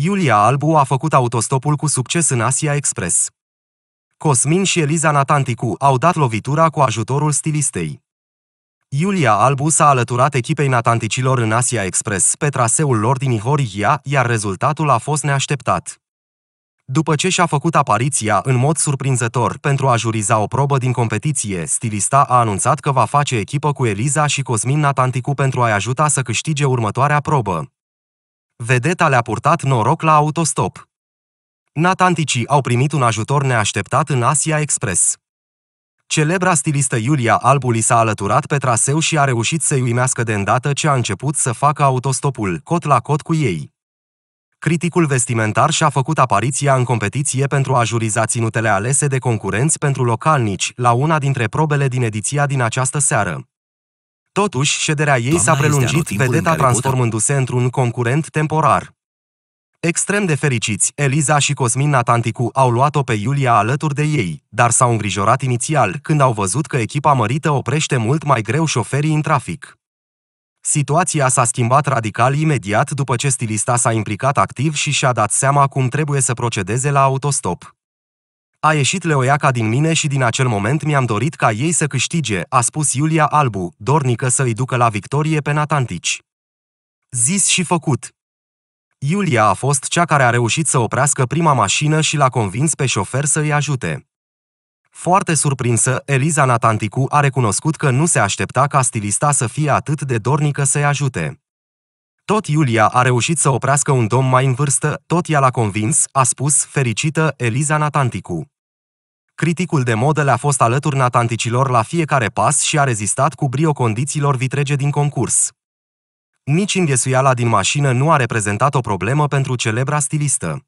Iulia Albu a făcut autostopul cu succes în Asia Express. Cosmin și Eliza Natanticu au dat lovitura cu ajutorul stilistei. Iulia Albu s-a alăturat echipei natanticilor în Asia Express pe traseul lor din Ihorihia, iar rezultatul a fost neașteptat. După ce și-a făcut apariția în mod surprinzător pentru a juriza o probă din competiție, stilista a anunțat că va face echipă cu Eliza și Cosmin Natanticu pentru a-i ajuta să câștige următoarea probă. Vedeta le-a purtat noroc la autostop. Natanticii au primit un ajutor neașteptat în Asia Express. Celebra stilistă Iulia Albu li s-a alăturat pe traseu și a reușit să-i uimească de îndată ce a început să facă autostopul, cot la cot cu ei. Criticul vestimentar și-a făcut apariția în competiție pentru a juriza ținutele alese de concurenți pentru localnici, la una dintre probele din ediția din această seară. Totuși, șederea ei s-a prelungit, vedeta transformându-se într-un concurent temporar. Extrem de fericiți, Eliza și Cosmin Natanticu au luat-o pe Iulia alături de ei, dar s-au îngrijorat inițial când au văzut că echipa mărită oprește mult mai greu șoferii în trafic. Situația s-a schimbat radical imediat după ce stilista s-a implicat activ și și-a dat seama cum trebuie să procedeze la autostop. A ieșit leoiaca din mine și din acel moment mi-am dorit ca ei să câștige, a spus Iulia Albu, dornică să îi ducă la victorie pe Natantici. Zis și făcut. Iulia a fost cea care a reușit să oprească prima mașină și l-a convins pe șofer să îi ajute. Foarte surprinsă, Eliza Natanticu a recunoscut că nu se aștepta ca stilista să fie atât de dornică să-i ajute. Tot Iulia a reușit să oprească un domn mai în vârstă, tot ea l-a convins, a spus, fericită, Eliza Natanticu. Criticul de modă le-a fost alături natanticilor la fiecare pas și a rezistat cu brio condițiilor vitrege din concurs. Nici înghesuiala din mașină nu a reprezentat o problemă pentru celebra stilistă.